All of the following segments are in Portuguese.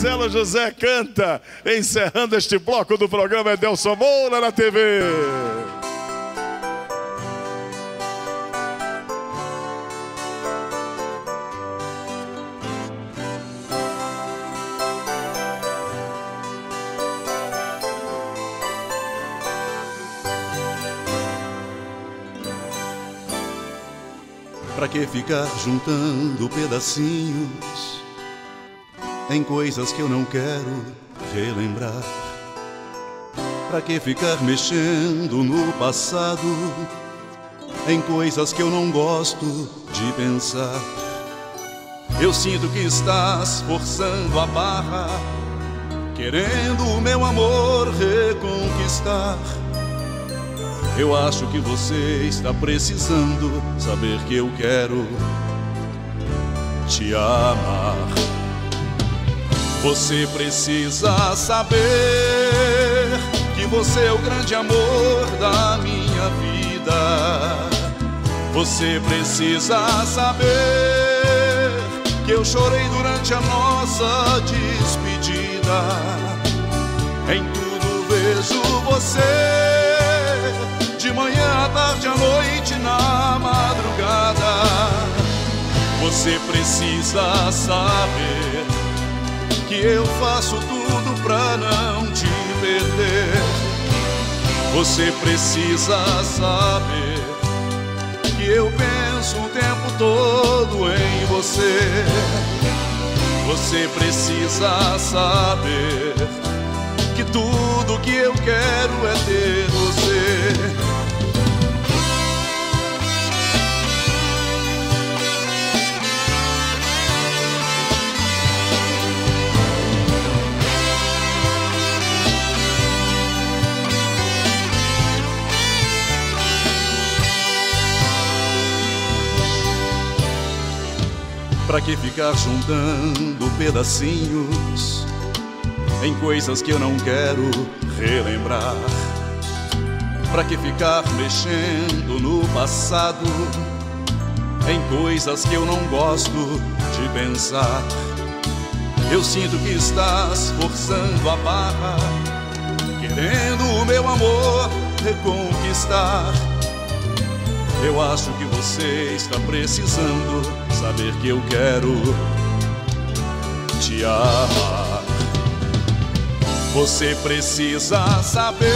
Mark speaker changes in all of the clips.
Speaker 1: Marcelo José canta, encerrando este bloco do programa Edelson Moura na TV.
Speaker 2: Pra que ficar juntando pedacinhos em coisas que eu não quero relembrar? Pra que ficar mexendo no passado em coisas que eu não gosto de pensar? Eu sinto que estás forçando a barra, querendo o meu amor reconquistar. Eu acho que você está precisando saber que eu quero te amar. Você precisa saber que você é o grande amor da minha vida. Você precisa saber que eu chorei durante a nossa despedida. Em tudo vejo você de manhã à tarde à noite na madrugada. Você precisa saber que eu faço tudo pra não te perder. Você precisa saber que eu penso o tempo todo em você. Você precisa saber que tudo que eu quero é ter Pra que ficar juntando pedacinhos em coisas que eu não quero relembrar? Pra que ficar mexendo no passado em coisas que eu não gosto de pensar? Eu sinto que estás forçando a barra, querendo o meu amor reconquistar. Eu acho que você está precisando saber que eu quero te amar. Você precisa saber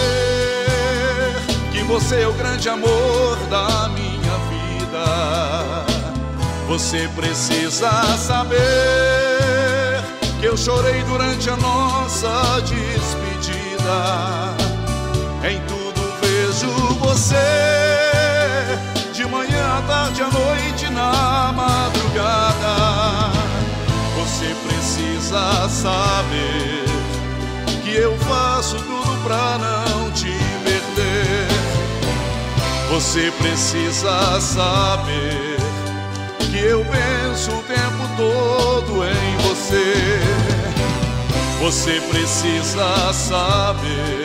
Speaker 2: que você é o grande amor da minha vida. Você precisa saber que eu chorei durante a nossa despedida. Em tudo vejo você precisa saber que eu faço tudo pra não te perder. Você precisa saber que eu penso o tempo todo em você. Você precisa saber